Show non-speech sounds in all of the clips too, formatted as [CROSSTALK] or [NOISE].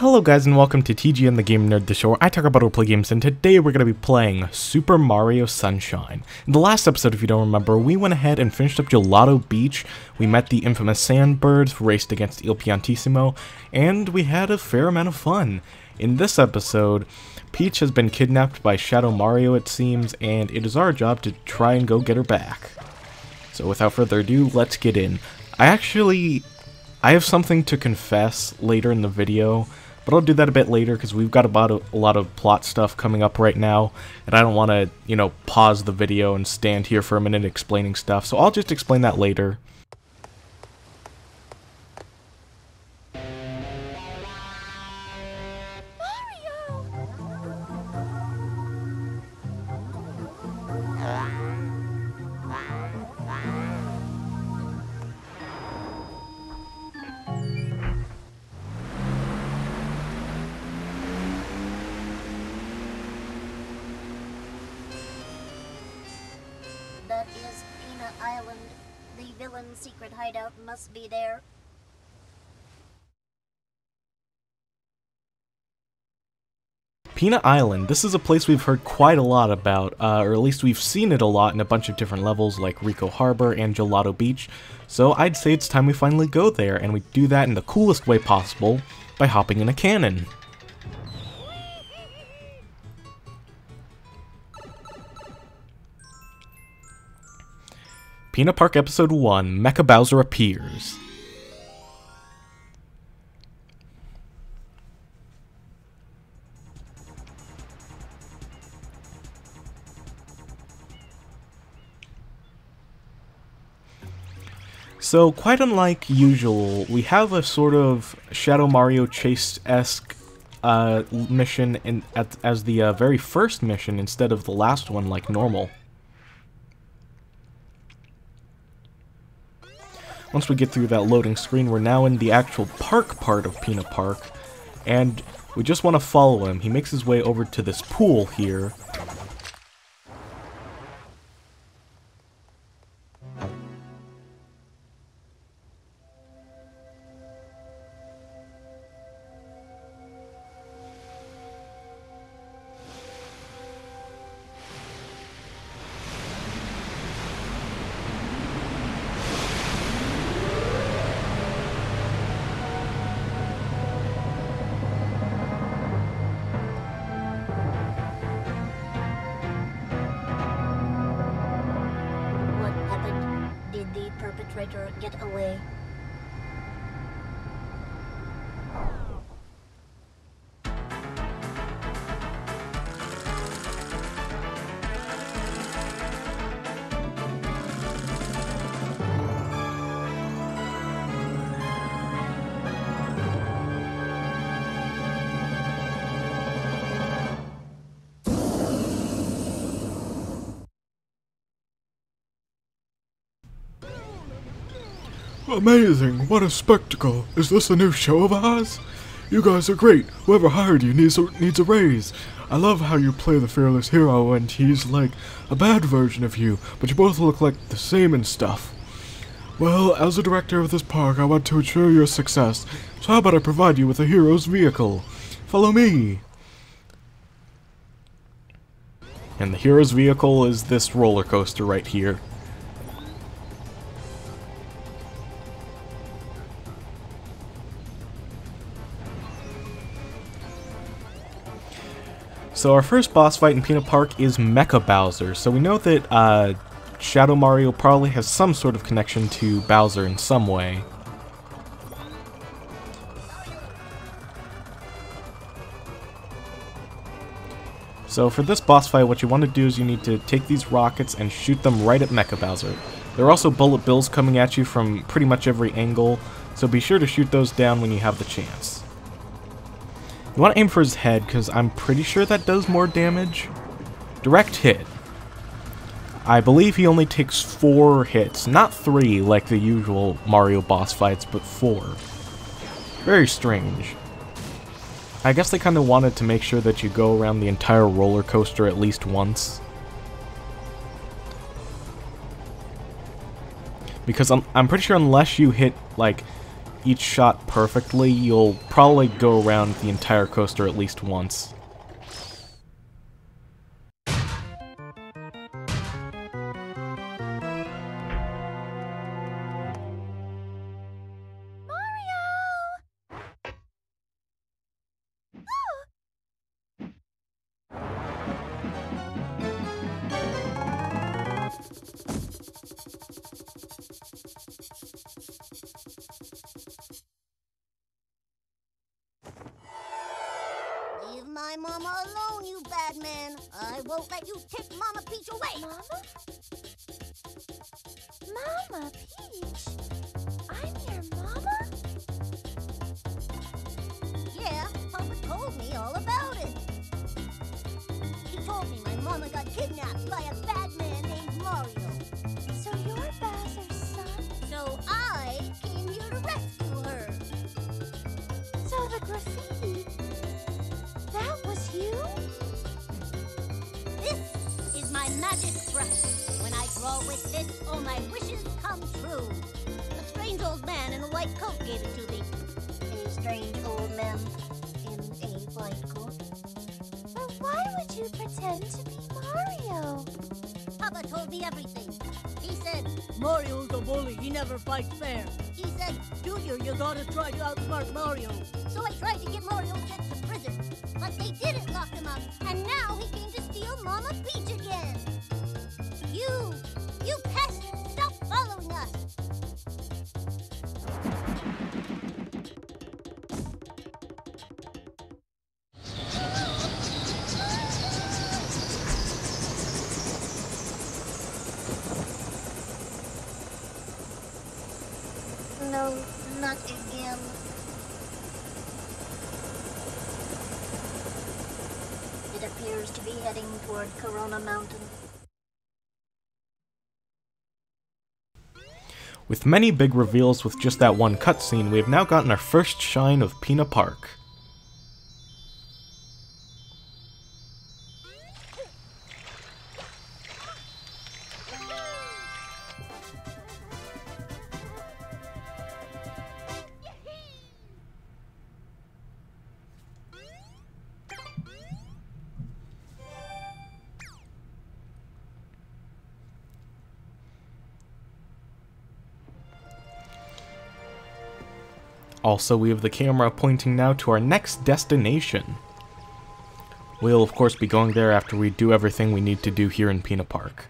Hello guys and welcome to TGN the Game Nerd, the show where I talk about play games and today we're going to be playing Super Mario Sunshine. In the last episode, if you don't remember, we went ahead and finished up Gelato Beach, we met the infamous Sandbirds, raced against Il Piantissimo, and we had a fair amount of fun. In this episode, Peach has been kidnapped by Shadow Mario it seems, and it is our job to try and go get her back. So without further ado, let's get in. I actually... I have something to confess later in the video, but I'll do that a bit later because we've got about a, a, lot of plot stuff coming up right now, and I don't want to, you know, pause the video and stand here for a minute explaining stuff, so I'll just explain that later. Island. The villain's secret hideout must be there. Pinna Island, this is a place we've heard quite a lot about, uh, or at least we've seen it a lot in a bunch of different levels like Ricco Harbor and Gelato Beach, so I'd say it's time we finally go there, and we do that in the coolest way possible, by hopping in a cannon. Pinna Park Episode 1, Mecha Bowser Appears. So, quite unlike usual, we have a sort of Shadow Mario Chase-esque uh, mission in, at, as the uh, very first mission instead of the last one like normal. Once we get through that loading screen, we're now in the actual park part of Pinna Park, and we just want to follow him. He makes his way over to this pool here, get away? Amazing! What a spectacle! Is this a new show of ours? You guys are great! Whoever hired you needs a, needs a raise! I love how you play the fearless hero and he's like a bad version of you, but you both look like the same and stuff. Well, as the director of this park, I want to ensure your success, so how about I provide you with a hero's vehicle? Follow me! and the hero's vehicle is this roller coaster right here. So our first boss fight in Pinna Park is Mecha Bowser. So we know that uh, Shadow Mario probably has some sort of connection to Bowser in some way. So for this boss fight, what you want to do is you need to take these rockets and shoot them right at Mecha Bowser. There are also bullet bills coming at you from pretty much every angle, so be sure to shoot those down when you have the chance. You want to aim for his head, because I'm pretty sure that does more damage. Direct hit. I believe he only takes four hits, not three like the usual Mario boss fights, but four. Very strange. I guess they kind of wanted to make sure that you go around the entire roller coaster at least once. Because I'm, I'm pretty sure unless you hit, like, each shot perfectly, you'll probably go around the entire coaster at least once. Told me my mama got kidnapped by a bad man named Mario. So you're Bowser's son? So I came here to rescue her. So the graffiti. That was you? This is my magic brush. When I draw with this, all my wishes come true. A strange old man in a white coat gave it to me. A strange old man in a white coat? But why would you pretend to be Mario? Papa told me everything. He said, Mario's a bully. He never fights fair. he said, Junior, you gotta try to outsmart Mario. so I tried to get Mario sent to prison. But they didn't lock him up, and now he came to steal Mama Peach again. Be heading toward Corona Mountain. With many big reveals with just that one cutscene, we have now gotten our first shine of Pinna Park. Also, we have the camera pointing now to our next destination. We'll, of course, be going there after we do everything we need to do here in Pinna Park.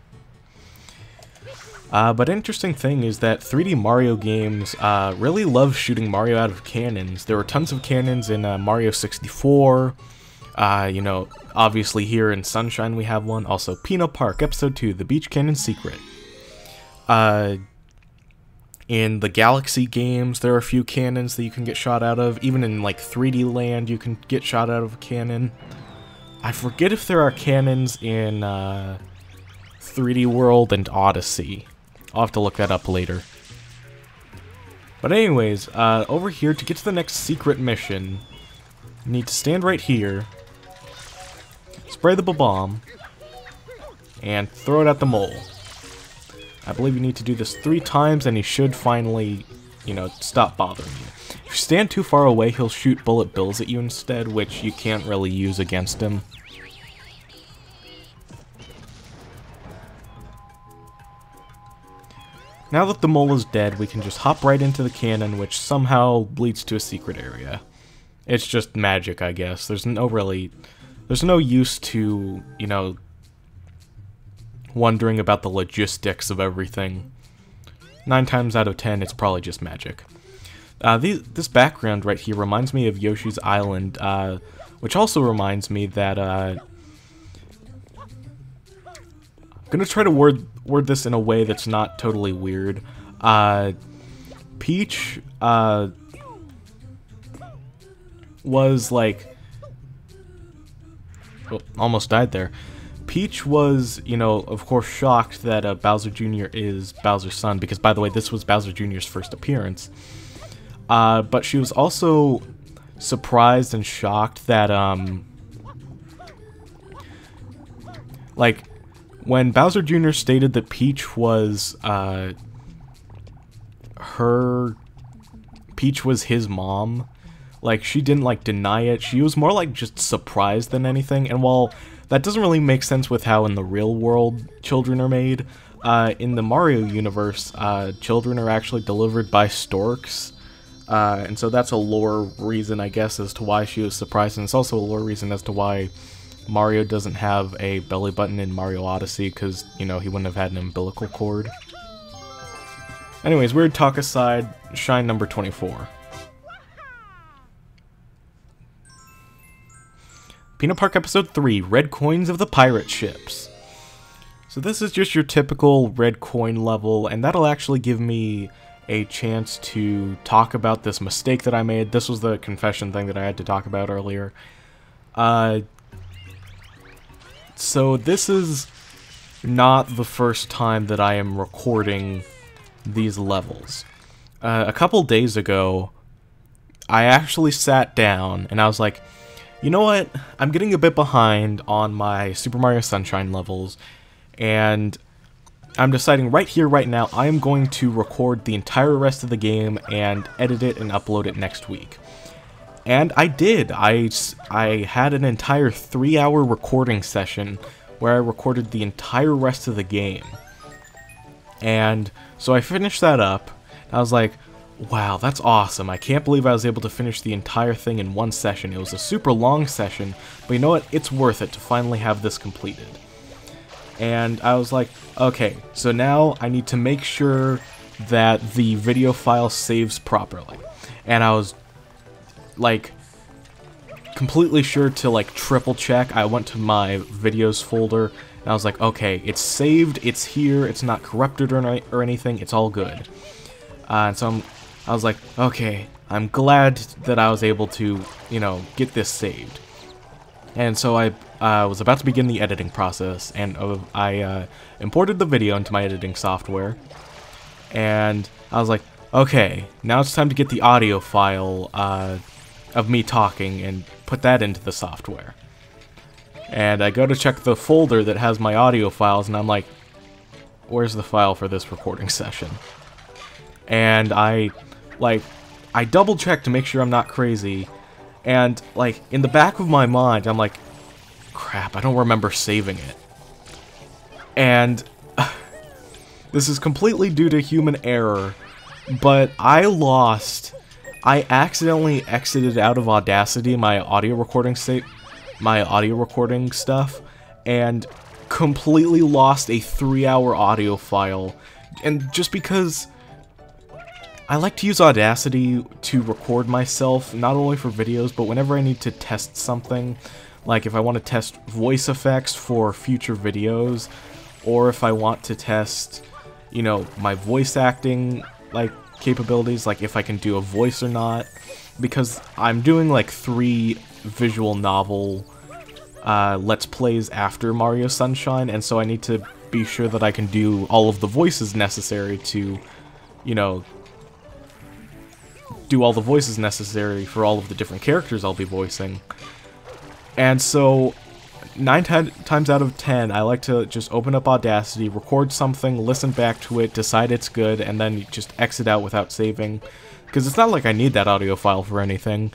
Uh, but interesting thing is that 3D Mario games uh, really love shooting Mario out of cannons. There were tons of cannons in uh, Mario 64. Uh, you know, obviously here in Sunshine we have one. Also, Pinna Park, Episode 2, The Beach Cannon Secret. In the Galaxy games, there are a few cannons that you can get shot out of. Even in like 3D Land, you can get shot out of a cannon. I forget if there are cannons in uh, 3D World and Odyssey. I'll have to look that up later. But anyways, uh, over here, to get to the next secret mission, you need to stand right here, spray the bomb, and throw it at the mole. I believe you need to do this three times and he should finally, you know, stop bothering you. If you stand too far away, he'll shoot bullet bills at you instead, which you can't really use against him. Now that the mole is dead, we can just hop right into the cannon, which somehow leads to a secret area. It's just magic, I guess. There's no really... There's no use to, you know, wondering about the logistics of everything. Nine times out of ten, it's probably just magic. Uh, the, this background right here reminds me of Yoshi's Island, uh, which also reminds me that, uh, I'm gonna try to word, word this in a way that's not totally weird. Uh, Peach, uh, was like, oh, almost died there. Peach was, you know, of course shocked that uh, Bowser Jr. is Bowser's son, because by the way, this was Bowser Jr.'s first appearance. Uh, but she was also surprised and shocked that, um, like, when Bowser Jr. stated that Peach was, uh, her Peach was his mom. Like, she didn't, like, deny it. She was more, like, just surprised than anything. And while that doesn't really make sense with how in the real world children are made, uh, in the Mario universe, uh, children are actually delivered by storks. Uh, and so that's a lore reason, I guess, as to why she was surprised. And it's also a lore reason as to why Mario doesn't have a belly button in Mario Odyssey, because, you know, he wouldn't have had an umbilical cord. Anyways, weird talk aside, shine number 24. Pinna Park Episode 3, Red Coins of the Pirate Ships. So this is just your typical red coin level, and that'll actually give me a chance to talk about this mistake that I made. This was the confession thing that I had to talk about earlier. Uh, so this is not the first time that I am recording these levels. Uh, a couple days ago, I actually sat down and I was like, you know what? I'm getting a bit behind on my Super Mario Sunshine levels, and I'm deciding right here, right now, I am going to record the entire rest of the game and edit it and upload it next week. And I did. I, I had an entire three hour recording session where I recorded the entire rest of the game. And so I finished that up. I was like, wow, that's awesome. I can't believe I was able to finish the entire thing in one session. It was a super long session, but you know what? It's worth it to finally have this completed. And I was like, okay, so now I need to make sure that the video file saves properly. And I was like completely sure to like triple check. I went to my videos folder and I was like, okay, it's saved, it's here, it's not corrupted or, or anything, it's all good. Uh, and so I'm, I was like, okay, I'm glad that I was able to, you know, get this saved. And so I uh, was about to begin the editing process, and uh, I uh, imported the video into my editing software. And I was like, okay, now it's time to get the audio file uh, of me talking and put that into the software. And I go to check the folder that has my audio files, and I'm like, where's the file for this recording session? And I, like, I double check to make sure I'm not crazy, and, like, in the back of my mind, I'm like, crap, I don't remember saving it. And [LAUGHS] this is completely due to human error, but I lost, I accidentally exited out of Audacity, my audio recording state, my audio recording stuff, and completely lost a three hour audio file. And just because I like to use Audacity to record myself, not only for videos, but whenever I need to test something, like if I want to test voice effects for future videos, or if I want to test, you know, my voice acting, like, capabilities, like if I can do a voice or not, because I'm doing, like, three visual novel uh, Let's Plays after Mario Sunshine, and so I need to be sure that I can do all of the voices necessary to, you know, do all the voices necessary for all of the different characters I'll be voicing. And so, nine times out of ten, I like to just open up Audacity, record something, listen back to it, decide it's good, and then just exit out without saving. Because it's not like I need that audio file for anything.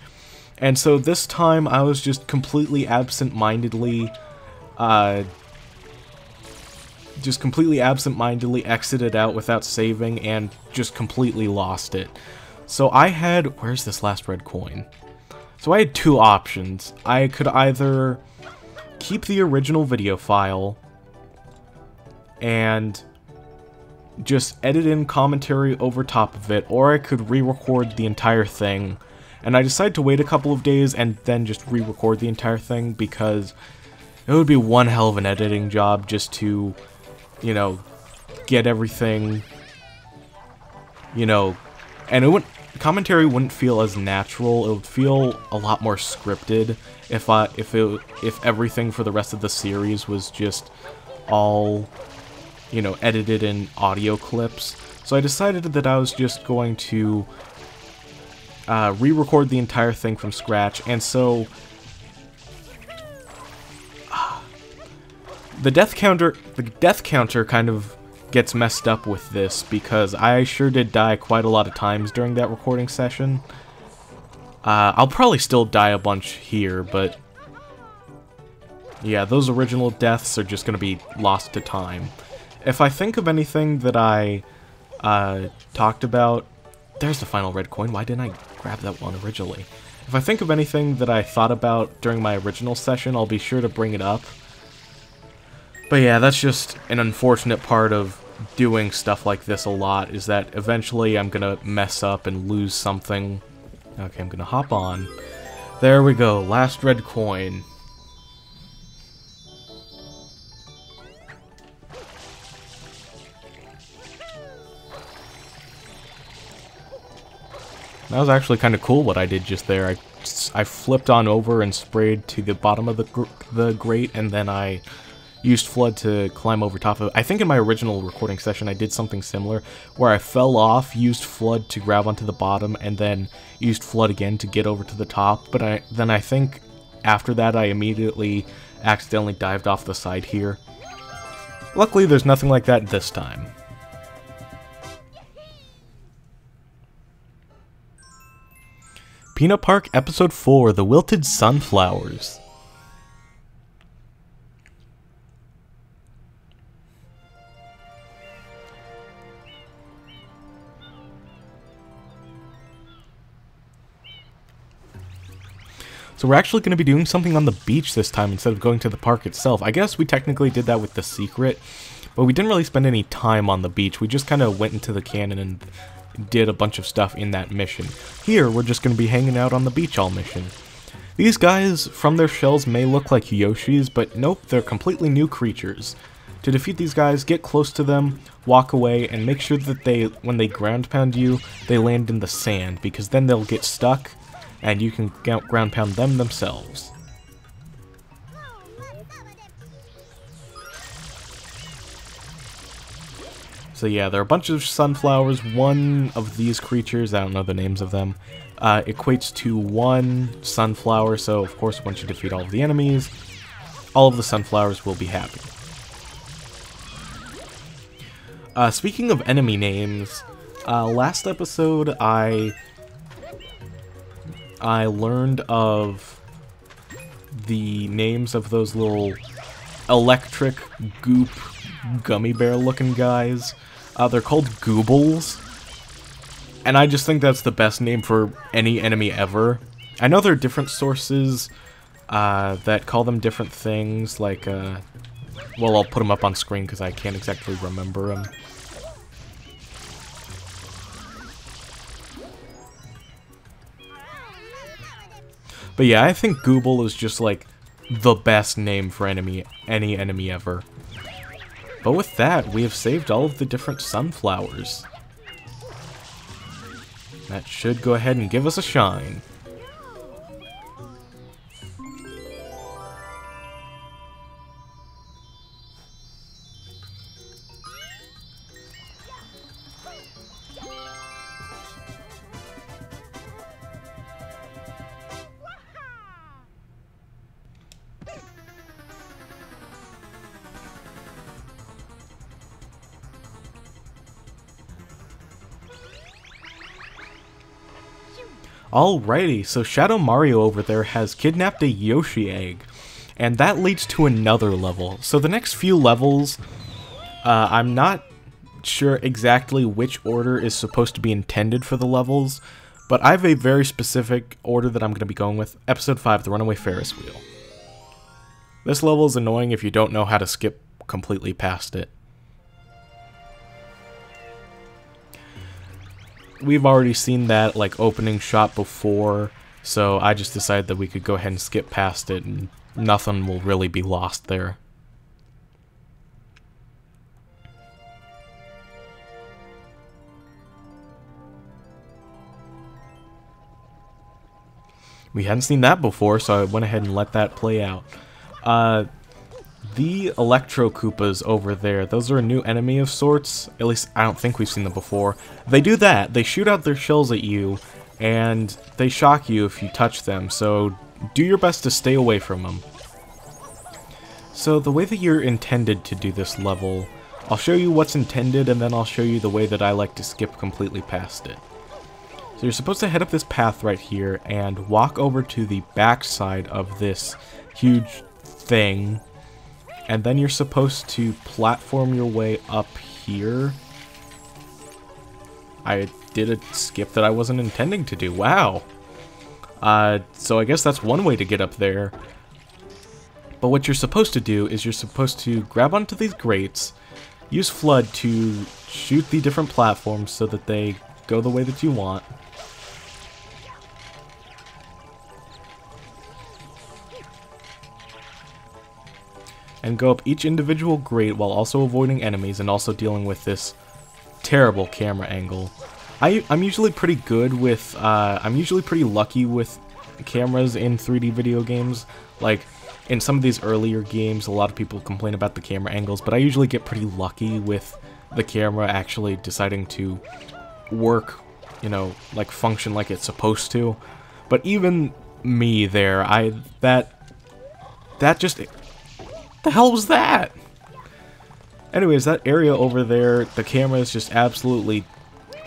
And so this time, I was just completely absent-mindedly, uh, just completely absent-mindedly exited out without saving and just completely lost it. So I had, where's this last red coin? So I had two options. I could either keep the original video file and just edit in commentary over top of it, or I could re-record the entire thing. And I decided to wait a couple of days and then just re-record the entire thing because it would be one hell of an editing job just to, you know, get everything, you know, and it wouldn't commentary wouldn't feel as natural. It would feel a lot more scripted if I if it if everything for the rest of the series was just all you know edited in audio clips. So I decided that I was just going to uh, re-record the entire thing from scratch, and so [SIGHS] the death counter the death counter kind of gets messed up with this because I sure did die quite a lot of times during that recording session. Uh, I'll probably still die a bunch here, but yeah, those original deaths are just going to be lost to time. If I think of anything that I uh, talked about... There's the final red coin. Why didn't I grab that one originally? If I think of anything that I thought about during my original session, I'll be sure to bring it up. But yeah, that's just an unfortunate part of doing stuff like this a lot, is that eventually I'm gonna mess up and lose something. Okay, I'm gonna hop on. There we go, last red coin. That was actually kind of cool what I did just there. I, I flipped on over and sprayed to the bottom of the, gr the grate, and then I used Flood to climb over top of it. I think in my original recording session I did something similar, where I fell off, used Flood to grab onto the bottom, and then used Flood again to get over to the top, but I then I think after that I immediately accidentally dived off the side here. Luckily there's nothing like that this time. Pinna Park Episode 4 The Wilted Sunflowers. So we're actually going to be doing something on the beach this time instead of going to the park itself. I guess we technically did that with the secret, but we didn't really spend any time on the beach. We just kind of went into the cannon and did a bunch of stuff in that mission. Here, we're just going to be hanging out on the beach all mission. These guys, from their shells, may look like Yoshis, but nope, they're completely new creatures. To defeat these guys, get close to them, walk away, and make sure that they, when they ground pound you, they land in the sand, because then they'll get stuck, and you can ground pound them themselves. So yeah, there are a bunch of sunflowers. One of these creatures, I don't know the names of them, uh, equates to one sunflower. So of course, once you defeat all of the enemies, all of the sunflowers will be happy. Uh, speaking of enemy names, uh, last episode I I learned of the names of those little electric goop gummy bear looking guys. Uh, they're called Goobles. And I just think that's the best name for any enemy ever. I know there are different sources uh, that call them different things, like, uh, well, I'll put them up on screen because I can't exactly remember them. But yeah, I think Gooble is just, like, the best name for enemy, any enemy ever. But with that, we have saved all of the different sunflowers. That should go ahead and give us a shine. Alrighty, so Shadow Mario over there has kidnapped a Yoshi egg, and that leads to another level. So the next few levels, uh, I'm not sure exactly which order is supposed to be intended for the levels, but I have a very specific order that I'm going to be going with. Episode 5, The Runaway Ferris Wheel. This level is annoying if you don't know how to skip completely past it. We've already seen that like opening shot before, so I just decided that we could go ahead and skip past it and nothing will really be lost there. We hadn't seen that before, so I went ahead and let that play out. Uh, the Electro Koopas over there, those are a new enemy of sorts. At least, I don't think we've seen them before. They do that. They shoot out their shells at you, and they shock you if you touch them, so do your best to stay away from them. So the way that you're intended to do this level I'll show you what's intended and then I'll show you the way that I like to skip completely past it. So you're supposed to head up this path right here and walk over to the back side of this huge thing. And then you're supposed to platform your way up here. I did a skip that I wasn't intending to do. Wow. Uh, so I guess that's one way to get up there. But what you're supposed to do is you're supposed to grab onto these grates, use Flood to shoot the different platforms so that they go the way that you want. And go up each individual grate while also avoiding enemies and also dealing with this terrible camera angle. I, I'm usually pretty good with, uh, I'm usually pretty lucky with cameras in 3D video games. Like, in some of these earlier games, a lot of people complain about the camera angles, but I usually get pretty lucky with the camera actually deciding to work, you know, like function like it's supposed to. But even me there, I, that, that just, the hell was that? Anyways, that area over there, the camera is just absolutely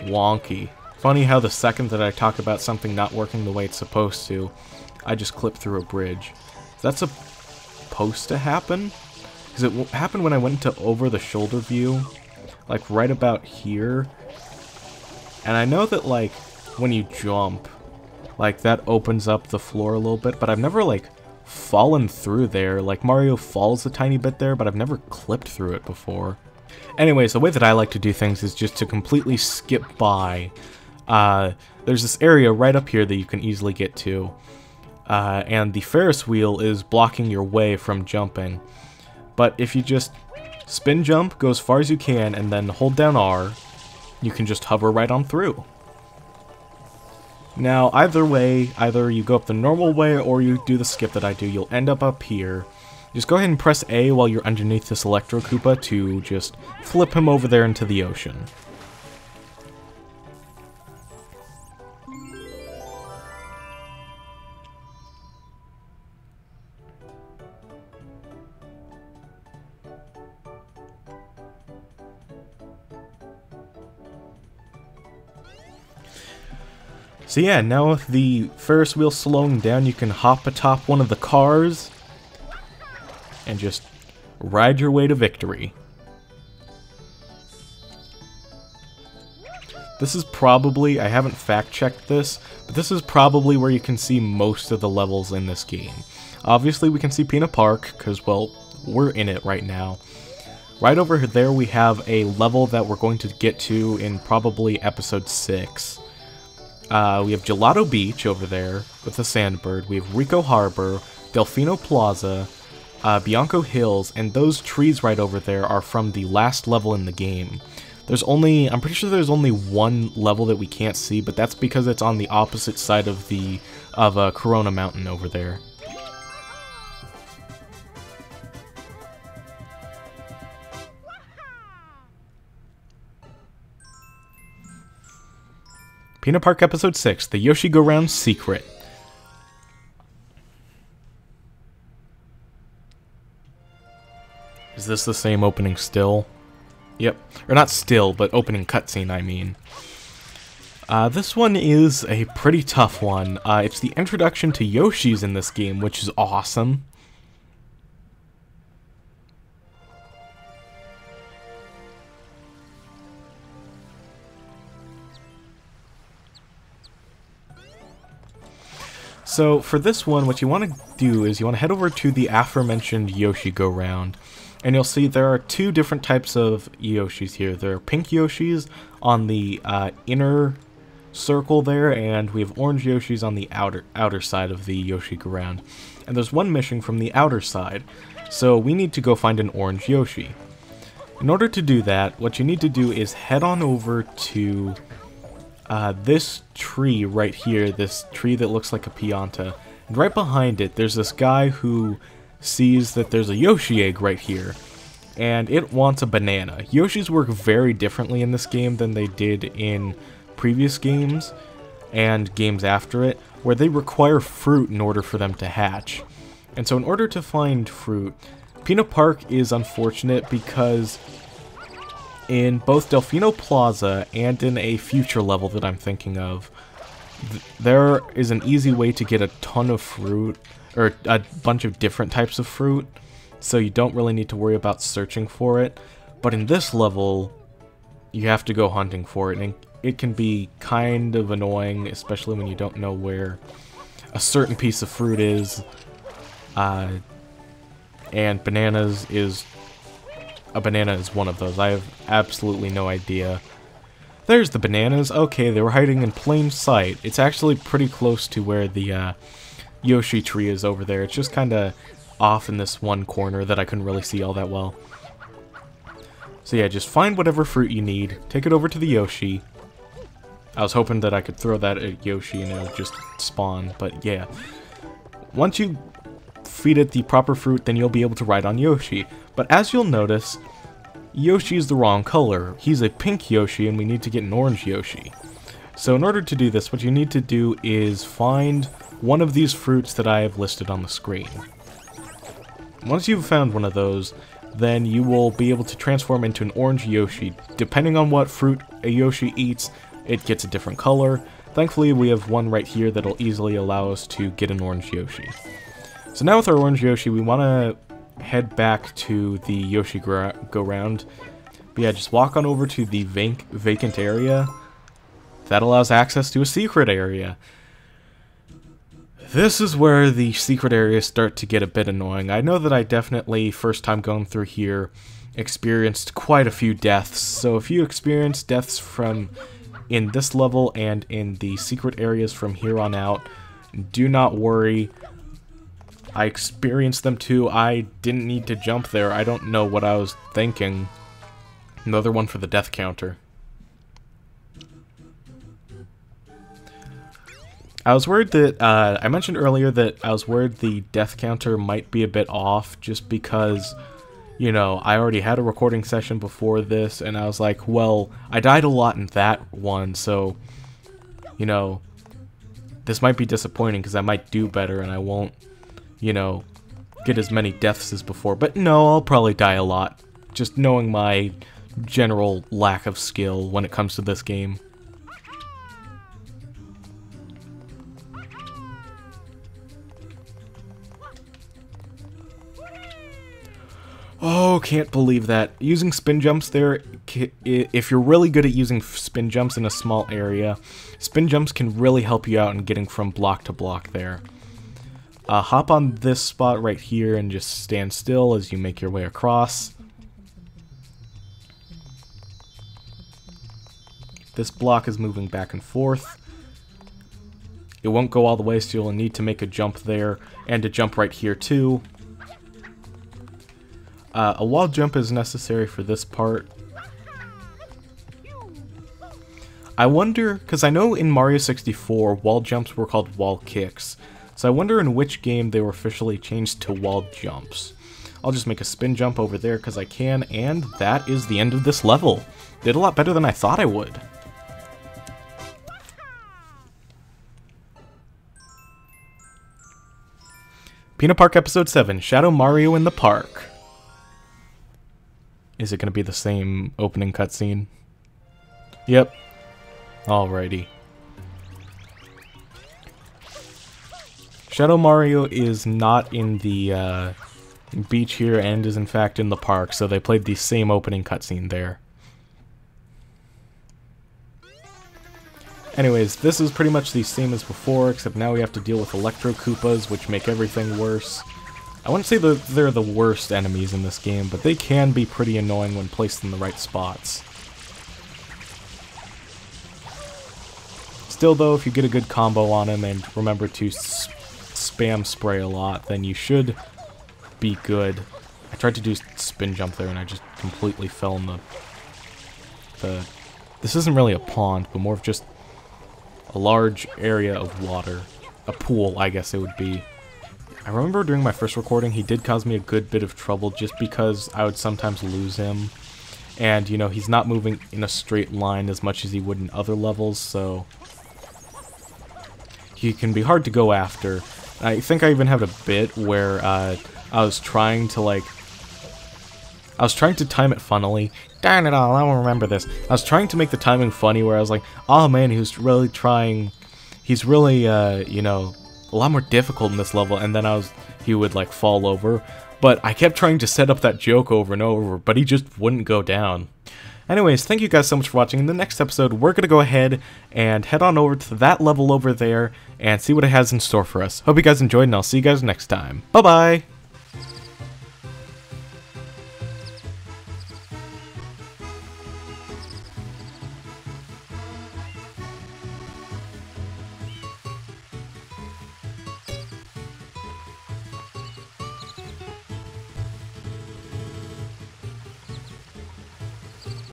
wonky. Funny how the second that I talk about something not working the way it's supposed to, I just clip through a bridge. That's supposed to happen? Because it happened when I went into over-the-shoulder view, like right about here. And I know that, like, when you jump, like, that opens up the floor a little bit, but I've never, like, fallen through there. Like, Mario falls a tiny bit there, but I've never clipped through it before. Anyways, the way that I like to do things is just to completely skip by. Uh, there's this area right up here that you can easily get to. Uh, and the Ferris wheel is blocking your way from jumping. But if you just spin jump, go as far as you can, and then hold down R, you can just hover right on through. Now, either way, either you go up the normal way or you do the skip that I do, you'll end up up here. Just go ahead and press A while you're underneath this Electro Koopa to just flip him over there into the ocean. So yeah, now with the Ferris wheel slowing down, you can hop atop one of the cars and just ride your way to victory. This is probably, I haven't fact-checked this, but this is probably where you can see most of the levels in this game. Obviously we can see Pinna Park, because, well, we're in it right now. Right over there we have a level that we're going to get to in probably episode 6. Uh, we have Gelato Beach over there with the Sandbird. We have Ricco Harbor, Delfino Plaza, uh, Bianco Hills, and those trees right over there are from the last level in the game. There's only, I'm pretty sure there's only one level that we can't see, but that's because it's on the opposite side of the, of uh, Corona Mountain over there. Pinna Park Episode 6, The Yoshi Go Round Secret. Is this the same opening still? Yep. Or not still, but opening cutscene, I mean. Uh, this one is a pretty tough one. Uh, it's the introduction to Yoshi's in this game, which is awesome. So for this one, what you want to do is you want to head over to the aforementioned Yoshi Go Round. And you'll see there are two different types of Yoshis here. There are pink Yoshis on the uh, inner circle there, and we have orange Yoshis on the outer outer side of the Yoshi Go Round. And there's one mission from the outer side, so we need to go find an orange Yoshi. In order to do that, what you need to do is head on over to uh, this tree right here, this tree that looks like a Pianta, and right behind it, there's this guy who sees that there's a Yoshi egg right here, and it wants a banana. Yoshis work very differently in this game than they did in previous games and games after it, where they require fruit in order for them to hatch. And so in order to find fruit, Pinna Park is unfortunate because in both Delfino Plaza and in a future level that I'm thinking of, th there is an easy way to get a ton of fruit, or a bunch of different types of fruit, so you don't really need to worry about searching for it. But in this level, you have to go hunting for it, and it can be kind of annoying, especially when you don't know where a certain piece of fruit is. Uh, and bananas is a banana is one of those. I have absolutely no idea. There's the bananas. Okay, they were hiding in plain sight. It's actually pretty close to where the uh, Yoshi tree is over there. It's just kind of off in this one corner that I couldn't really see all that well. So yeah, just find whatever fruit you need, take it over to the Yoshi. I was hoping that I could throw that at Yoshi and it would just spawn, but yeah. Once you feed it the proper fruit, then you'll be able to ride on Yoshi. But as you'll notice, Yoshi is the wrong color. He's a pink Yoshi and we need to get an orange Yoshi. So in order to do this, what you need to do is find one of these fruits that I have listed on the screen. Once you've found one of those, then you will be able to transform into an orange Yoshi. Depending on what fruit a Yoshi eats, it gets a different color. Thankfully, we have one right here that'll easily allow us to get an orange Yoshi. So now with our orange Yoshi, we want to head back to the Yoshi go round. But yeah, just walk on over to the vac vacant area. That allows access to a secret area. This is where the secret areas start to get a bit annoying. I know that I definitely, first time going through here, experienced quite a few deaths. So if you experience deaths from in this level and in the secret areas from here on out, do not worry. I experienced them too. I didn't need to jump there. I don't know what I was thinking. Another one for the death counter. I was worried that, uh, I mentioned earlier that I was worried the death counter might be a bit off just because, you know, I already had a recording session before this and I was like, well, I died a lot in that one, so, you know, this might be disappointing because I might do better and I won't you know, get as many deaths as before. But no, I'll probably die a lot. Just knowing my general lack of skill when it comes to this game. Oh, can't believe that. Using spin jumps there, if you're really good at using spin jumps in a small area, spin jumps can really help you out in getting from block to block there. Uh, hop on this spot right here and just stand still as you make your way across. This block is moving back and forth. It won't go all the way, so you'll need to make a jump there, and a jump right here too. Uh, a wall jump is necessary for this part. I wonder, because I know in Mario 64, wall jumps were called wall kicks. So I wonder in which game they were officially changed to wall jumps. I'll just make a spin jump over there because I can, and that is the end of this level. Did a lot better than I thought I would. Pinna Park Episode 7, Shadow Mario in the Park. Is it going to be the same opening cutscene? Yep. Alrighty. Shadow Mario is not in the uh, beach here and is in fact in the park, so they played the same opening cutscene there. Anyways, this is pretty much the same as before, except now we have to deal with Electro Koopas, which make everything worse. I wouldn't say that they're the worst enemies in this game, but they can be pretty annoying when placed in the right spots. Still though, if you get a good combo on them and remember to spam spray a lot, then you should be good. I tried to do spin jump there and I just completely fell in the... the this isn't really a pond, but more of just a large area of water. A pool, I guess it would be. I remember during my first recording, he did cause me a good bit of trouble just because I would sometimes lose him. And, you know, he's not moving in a straight line as much as he would in other levels, so... He can be hard to go after, I think I even had a bit where uh, I was trying to like I was trying to time it funnily. Darn it all, I don't remember this. I was trying to make the timing funny where I was like, oh man, he was really trying, he's really, uh, you know, a lot more difficult in this level, and then I was, he would like fall over. But I kept trying to set up that joke over and over, but he just wouldn't go down. Anyways, thank you guys so much for watching. In the next episode, we're going to go ahead and head on over to that level over there and see what it has in store for us. Hope you guys enjoyed, and I'll see you guys next time. Bye-bye!